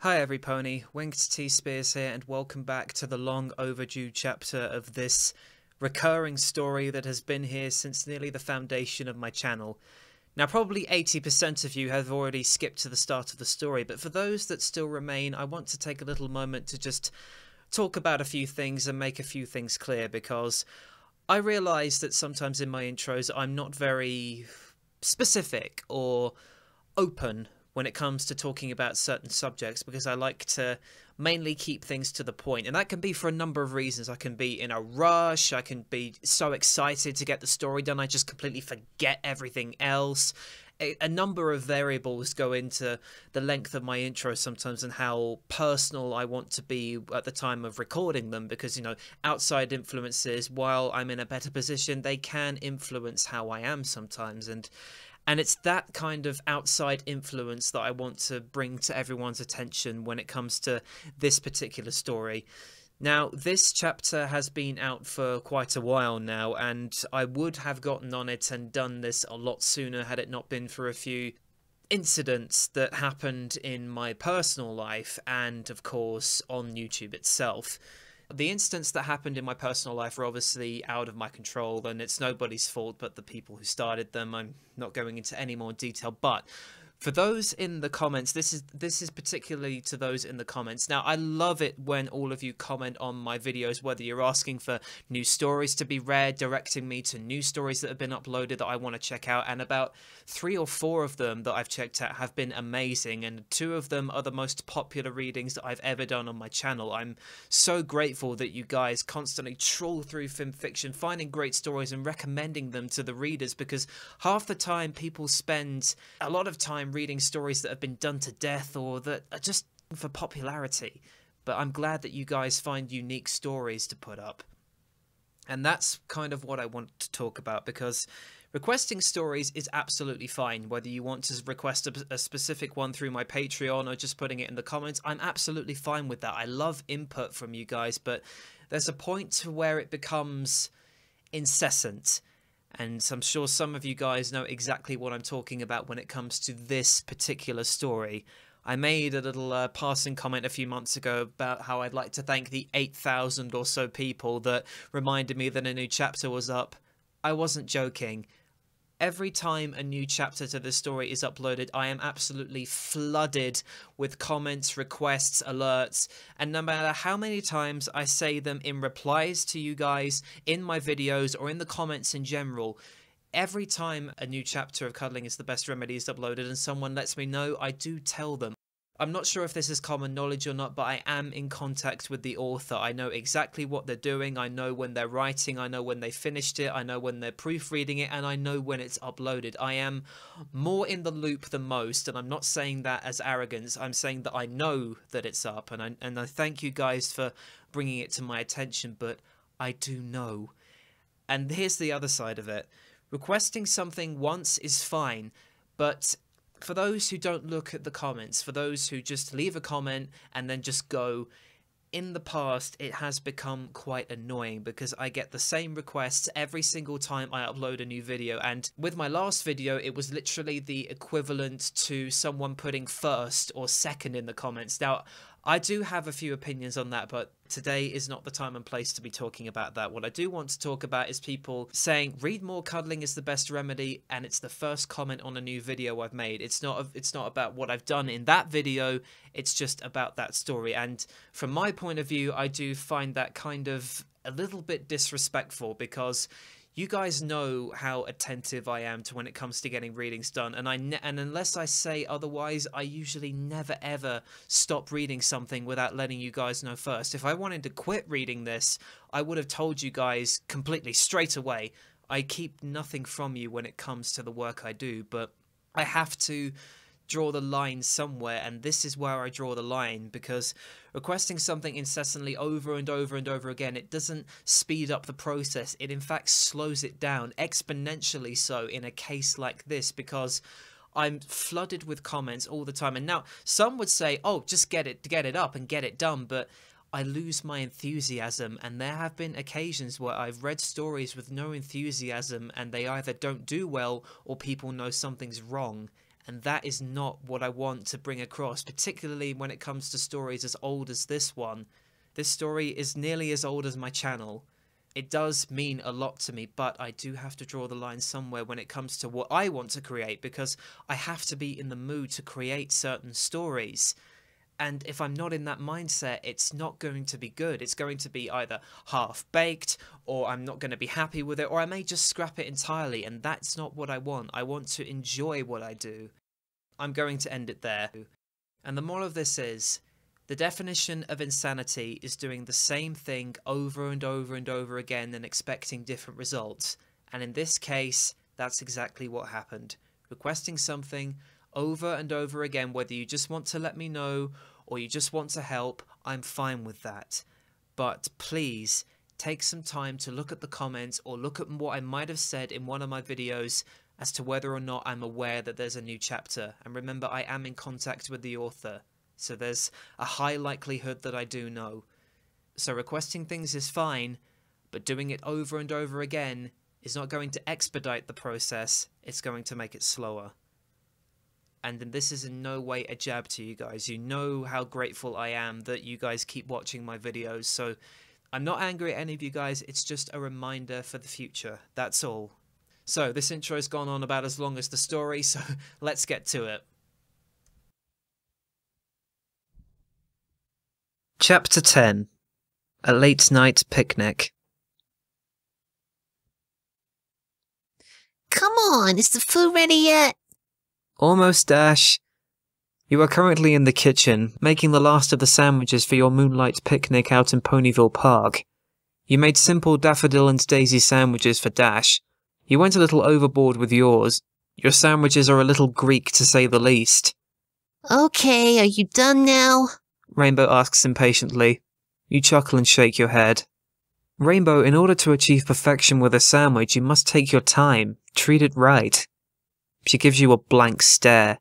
Hi, every pony. Winged T Spears here, and welcome back to the long overdue chapter of this recurring story that has been here since nearly the foundation of my channel. Now, probably 80% of you have already skipped to the start of the story, but for those that still remain, I want to take a little moment to just talk about a few things and make a few things clear because I realise that sometimes in my intros I'm not very specific or open when it comes to talking about certain subjects because I like to mainly keep things to the point. And that can be for a number of reasons. I can be in a rush, I can be so excited to get the story done, I just completely forget everything else. A, a number of variables go into the length of my intro sometimes and how personal I want to be at the time of recording them because, you know, outside influences, while I'm in a better position, they can influence how I am sometimes. And and it's that kind of outside influence that I want to bring to everyone's attention when it comes to this particular story. Now, this chapter has been out for quite a while now, and I would have gotten on it and done this a lot sooner had it not been for a few incidents that happened in my personal life and, of course, on YouTube itself. The incidents that happened in my personal life are obviously out of my control, and it's nobody's fault but the people who started them. I'm not going into any more detail, but for those in the comments this is this is particularly to those in the comments. Now i love it when all of you comment on my videos whether you're asking for new stories to be read directing me to new stories that have been uploaded that i want to check out and about three or four of them that i've checked out have been amazing and two of them are the most popular readings that i've ever done on my channel. I'm so grateful that you guys constantly trawl through FimFiction finding great stories and recommending them to the readers because half the time people spend a lot of time reading stories that have been done to death or that are just for popularity. But I'm glad that you guys find unique stories to put up. And that's kind of what I want to talk about because requesting stories is absolutely fine. Whether you want to request a, a, specific one through my Patreon or just putting it in the comments, I'm absolutely fine with that. I love input from you guys, but there's a point to where it becomes incessant and I'm sure some of you guys know exactly what I'm talking about when it comes to this particular story. I made a little uh, passing comment a few months ago about how I'd like to thank the 8,000 or so people that reminded me that a new chapter was up. I wasn't joking every time a new chapter to the story is uploaded, I am absolutely flooded with comments, requests, alerts, and no matter how many times I say them in replies to you guys, in my videos, or in the comments in general, every time a new chapter of Cuddling is the Best Remedy is uploaded and someone lets me know, I do tell them. I'm not sure if this is common knowledge or not, but I am in contact with the author. I know exactly what they're doing. I know when they're writing. I know when they finished it. I know when they're proofreading it. And I know when it's uploaded. I am more in the loop than most. And I'm not saying that as arrogance. I'm saying that I know that it's up. And I, and I thank you guys for bringing it to my attention. But I do know. And here's the other side of it requesting something once is fine. But for those who don't look at the comments, for those who just leave a comment and then just go, in the past, it has become quite annoying because I get the same requests every single time I upload a new video. And with my last video, it was literally the equivalent to someone putting first or second in the comments. Now, I do have a few opinions on that, but today is not the time and place to be talking about that. What I do want to talk about is people saying read more cuddling is the best remedy and it's the first comment on a new video I've made. It's not it's not about what I've done in that video, it's just about that story. And from my point of view, I do find that kind of a little bit disrespectful because you guys know how attentive I am to when it comes to getting readings done, and I and unless I say otherwise, I usually never ever stop reading something without letting you guys know first. If I wanted to quit reading this, I would have told you guys completely straight away. I keep nothing from you when it comes to the work I do, but I have to draw the line somewhere, and this is where I draw the line because requesting something incessantly over and over and over again, it doesn't speed up the process. It in fact slows it down exponentially so in a case like this because I'm flooded with comments all the time. And now some would say, "Oh, just get it get it up and get it done," but I lose my enthusiasm, and there have been occasions where I've read stories with no enthusiasm and they either don't do well or people know something's wrong And that is not what I want to bring across, particularly when it comes to stories as old as this one. This story is nearly as old as my channel. It does mean a lot to me, but I do have to draw the line somewhere when it comes to what I want to create because I have to be in the mood to create certain stories. And if I'm not in that mindset, it's not going to be good. It's going to be either half baked, or I'm not going to be happy with it, or I may just scrap it entirely. And that's not what I want. I want to enjoy what I do. I'm going to end it there. And the moral of this is the definition of insanity is doing the same thing over and over and over again and expecting different results. And in this case, that's exactly what happened. Requesting something over and over again, whether you just want to let me know or you just want to help, I'm fine with that. But please take some time to look at the comments or look at what I might have said in one of my videos as to whether or not I'm aware that there's a new chapter. And remember, I am in contact with the author, so there's a high likelihood that I do know. So requesting things is fine, but doing it over and over again is not going to expedite the process, it's going to make it slower and this is in no way a jab to you guys. You know how grateful I am that you guys keep watching my videos, so I'm not angry at any of you guys, it's just a reminder for the future, that's all. So, this intro's gone on about as long as the story, so let's get to it. Chapter 10 A Late Night Picnic Come on, is the food ready yet? Almost, Dash. You are currently in the kitchen, making the last of the sandwiches for your moonlight picnic out in Ponyville Park. You made simple daffodil and daisy sandwiches for Dash. You went a little overboard with yours. Your sandwiches are a little Greek, to say the least. Okay, are you done now? Rainbow asks impatiently. You chuckle and shake your head. Rainbow, in order to achieve perfection with a sandwich, you must take your time, treat it right. She gives you a blank stare.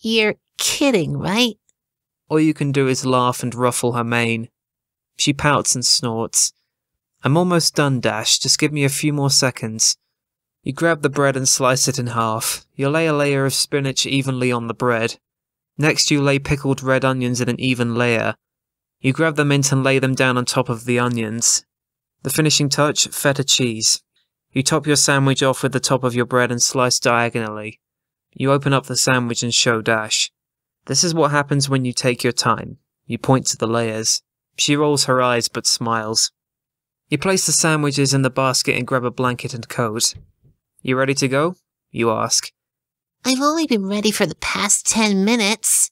You're kidding, right? All you can do is laugh and ruffle her mane. She pouts and snorts. I'm almost done, Dash. Just give me a few more seconds. You grab the bread and slice it in half. You lay a layer of spinach evenly on the bread. Next, you lay pickled red onions in an even layer. You grab the mint and lay them down on top of the onions. The finishing touch, feta cheese. You top your sandwich off with the top of your bread and slice diagonally. You open up the sandwich and show Dash. This is what happens when you take your time. You point to the layers. She rolls her eyes but smiles. You place the sandwiches in the basket and grab a blanket and coat. You ready to go? You ask. I've only been ready for the past ten minutes.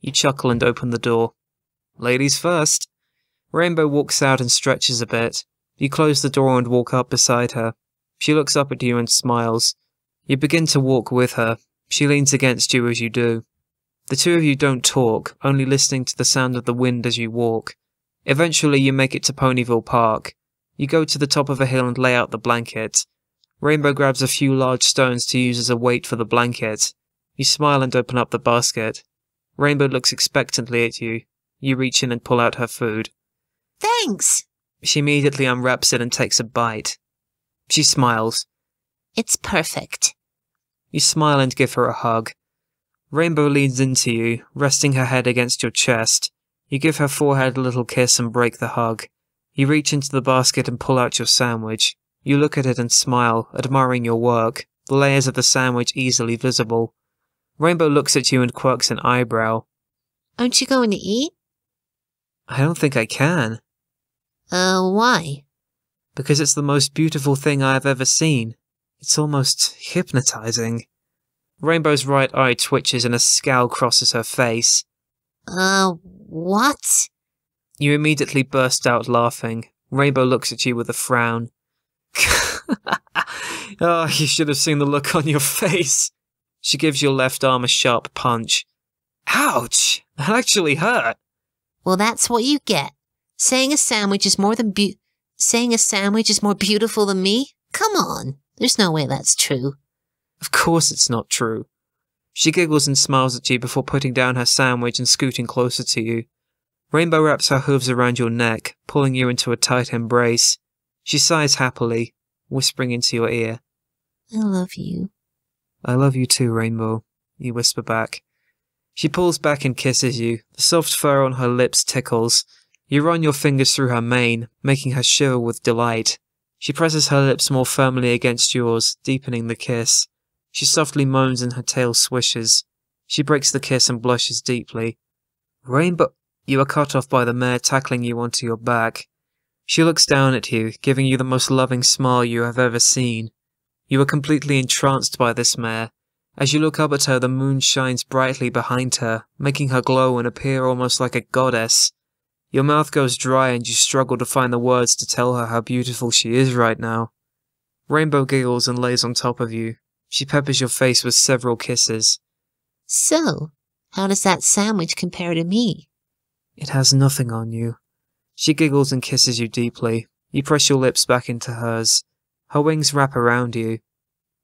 You chuckle and open the door. Ladies first. Rainbow walks out and stretches a bit. You close the door and walk up beside her. She looks up at you and smiles. You begin to walk with her. She leans against you as you do. The two of you don't talk, only listening to the sound of the wind as you walk. Eventually, you make it to Ponyville Park. You go to the top of a hill and lay out the blanket. Rainbow grabs a few large stones to use as a weight for the blanket. You smile and open up the basket. Rainbow looks expectantly at you. You reach in and pull out her food. Thanks! She immediately unwraps it and takes a bite. She smiles. It's perfect. You smile and give her a hug. Rainbow leans into you, resting her head against your chest. You give her forehead a little kiss and break the hug. You reach into the basket and pull out your sandwich. You look at it and smile, admiring your work, the layers of the sandwich easily visible. Rainbow looks at you and quirks an eyebrow. Aren't you going to eat? I don't think I can. Uh, why? Because it's the most beautiful thing I have ever seen. It's almost hypnotizing. Rainbow's right eye twitches and a scowl crosses her face. Uh, what? You immediately burst out laughing. Rainbow looks at you with a frown. oh, you should have seen the look on your face. She gives your left arm a sharp punch. Ouch! That actually hurt. Well, that's what you get. Saying a sandwich is more than be- saying a sandwich is more beautiful than me? Come on. There's no way that's true. Of course it's not true. She giggles and smiles at you before putting down her sandwich and scooting closer to you. Rainbow wraps her hooves around your neck, pulling you into a tight embrace. She sighs happily, whispering into your ear. I love you. I love you too, Rainbow. you whisper back. She pulls back and kisses you. The soft fur on her lips tickles. You run your fingers through her mane, making her shiver with delight. She presses her lips more firmly against yours, deepening the kiss. She softly moans and her tail swishes. She breaks the kiss and blushes deeply. Rainbow, you are cut off by the mare tackling you onto your back. She looks down at you, giving you the most loving smile you have ever seen. You are completely entranced by this mare. As you look up at her, the moon shines brightly behind her, making her glow and appear almost like a goddess. Your mouth goes dry and you struggle to find the words to tell her how beautiful she is right now. Rainbow giggles and lays on top of you. She peppers your face with several kisses. So, how does that sandwich compare to me? It has nothing on you. She giggles and kisses you deeply. You press your lips back into hers. Her wings wrap around you.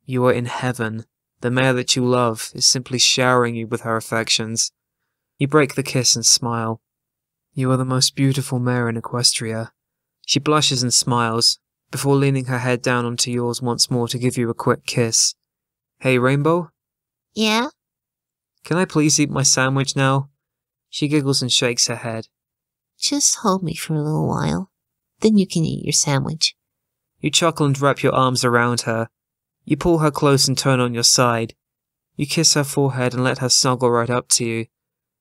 You are in heaven. The mare that you love is simply showering you with her affections. You break the kiss and smile. You are the most beautiful mare in Equestria. She blushes and smiles, before leaning her head down onto yours once more to give you a quick kiss. Hey, Rainbow? Yeah? Can I please eat my sandwich now? She giggles and shakes her head. Just hold me for a little while. Then you can eat your sandwich. You chuckle and wrap your arms around her. You pull her close and turn on your side. You kiss her forehead and let her snuggle right up to you.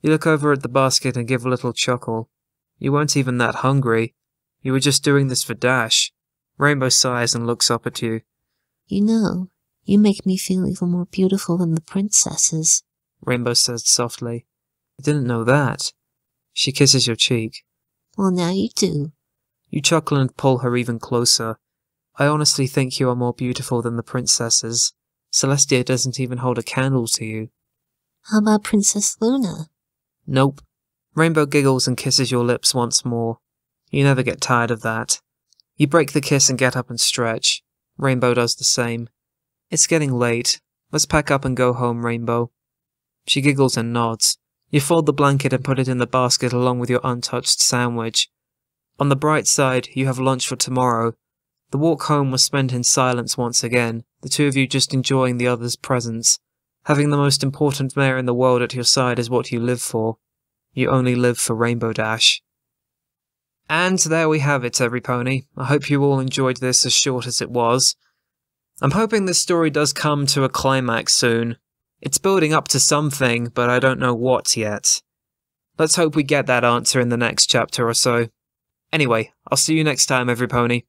You look over at the basket and give a little chuckle. You weren't even that hungry. You were just doing this for Dash. Rainbow sighs and looks up at you. You know, you make me feel even more beautiful than the princesses. Rainbow says softly. I didn't know that. She kisses your cheek. Well, now you do. You chuckle and pull her even closer. I honestly think you are more beautiful than the princesses. Celestia doesn't even hold a candle to you. How about Princess Luna? Nope. Rainbow giggles and kisses your lips once more. You never get tired of that. You break the kiss and get up and stretch. Rainbow does the same. It's getting late. Let's pack up and go home, Rainbow. She giggles and nods. You fold the blanket and put it in the basket along with your untouched sandwich. On the bright side, you have lunch for tomorrow. The walk home was spent in silence once again, the two of you just enjoying the other's presence. Having the most important mare in the world at your side is what you live for. You only live for Rainbow Dash. And there we have it, every pony. I hope you all enjoyed this as short as it was. I'm hoping this story does come to a climax soon. It's building up to something, but I don't know what yet. Let's hope we get that answer in the next chapter or so. Anyway, I'll see you next time, every pony.